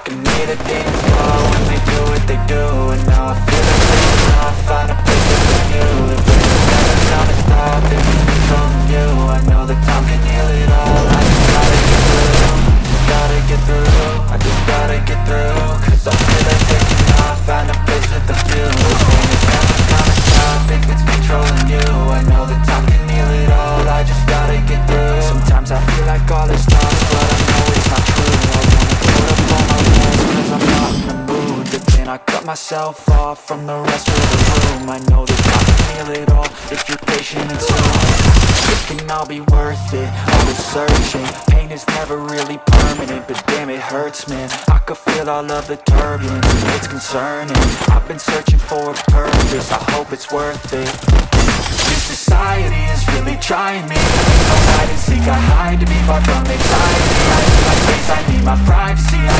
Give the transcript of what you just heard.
fucking made a dance call When they do what they do and now myself off from the rest of the room. I know that I can feel it all. If you're patient and It can all be worth it, all the searching. Pain is never really permanent, but damn it hurts man. I could feel all of the turbulence, it's concerning. I've been searching for a purpose, I hope it's worth it. This society is really trying me. I hide and seek, I hide to be far from anxiety. I need my space, I need my privacy. I